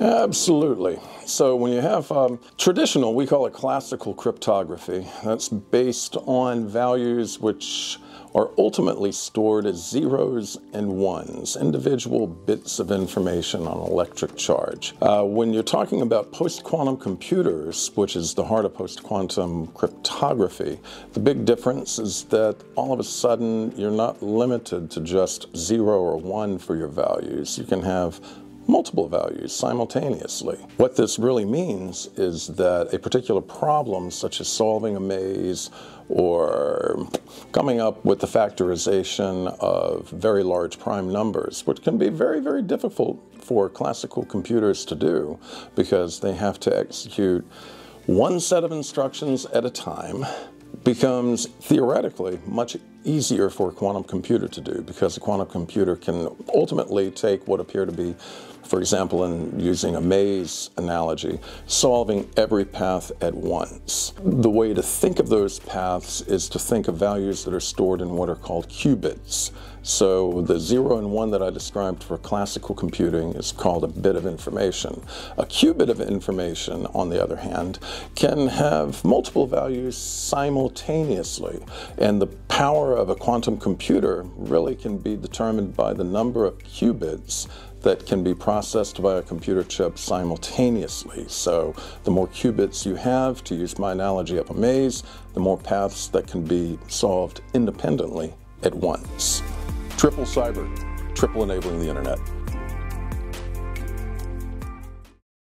Absolutely. So when you have um, traditional, we call it classical cryptography. That's based on values which are ultimately stored as zeros and ones, individual bits of information on electric charge. Uh, when you're talking about post-quantum computers, which is the heart of post-quantum cryptography, the big difference is that all of a sudden you're not limited to just zero or one for your values. You can have multiple values simultaneously. What this really means is that a particular problem, such as solving a maze or coming up with the factorization of very large prime numbers, which can be very, very difficult for classical computers to do because they have to execute one set of instructions at a time becomes theoretically much easier for a quantum computer to do because a quantum computer can ultimately take what appear to be, for example, in using a maze analogy, solving every path at once. The way to think of those paths is to think of values that are stored in what are called qubits. So the zero and one that I described for classical computing is called a bit of information. A qubit of information, on the other hand, can have multiple values simultaneously. And the power of a quantum computer really can be determined by the number of qubits that can be processed by a computer chip simultaneously. So the more qubits you have, to use my analogy of a maze, the more paths that can be solved independently at once. TripleCyber, triple enabling the internet.